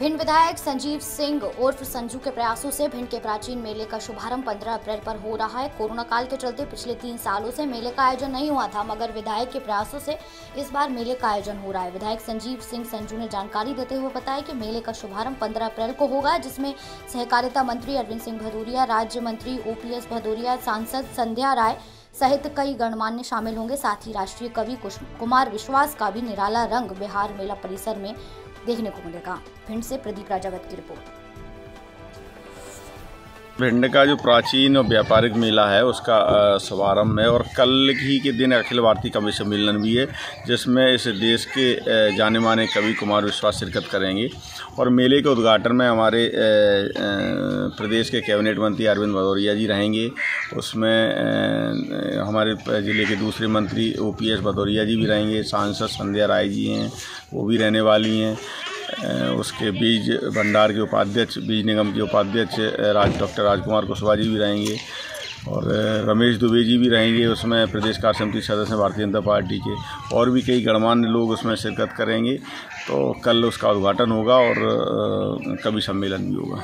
भिंड विधायक संजीव सिंह उर्फ़ संजू के प्रयासों से भिंड के प्राचीन मेले का शुभारंभ 15 अप्रैल पर हो रहा है। कोरोना काल के चलते पिछले तीन सालों से मेले का आयोजन नहीं हुआ था, मगर विधायक के प्रयासों से इस बार मेले का आयोजन हो रहा है। विधायक संजीव सिंह संजू ने जानकारी देते हुए बताया कि मेले का शुभारंभ 15 अप्रैल को होगा, जिसमें सहकारिता मंत्री अरविंद सिंह भदौरिया, राज्य मंत्री ओपीएस भदौरिया, सांसद संध्या राय सहित कई गणमान्य शामिल होंगे। साथ ही राष्ट्रीय कवि कुमार विश्वास का भी निराला रंग बिहार मेला परिसर में देखने को मिलेगा। भिंड से प्रदीप राजावत की रिपोर्ट। भिंड का जो प्राचीन और व्यापारिक मेला है, उसका शुभारंभ है और कल ही के दिन अखिल भारतीय कवि सम्मेलन भी है, जिसमें इस देश के जाने माने कवि कुमार विश्वास शिरकत करेंगे। और मेले के उद्घाटन में हमारे प्रदेश के कैबिनेट मंत्री अरविंद भदौरिया जी रहेंगे। उसमें हमारे ज़िले के दूसरे मंत्री O P S Bhadauria ji भी रहेंगे, सांसद संध्या राय जी हैं, वो भी रहने वाली हैं। उसके बीज भंडार के उपाध्यक्ष, बीज निगम के उपाध्यक्ष राज, डॉक्टर राजकुमार कुशवाहा जी भी रहेंगे और रमेश दुबे जी भी रहेंगे उसमें, प्रदेश कार्य समिति सदस्य भारतीय जनता पार्टी के और भी कई गणमान्य लोग उसमें शिरकत करेंगे। तो कल उसका उद्घाटन होगा और कवि सम्मेलन भी होगा।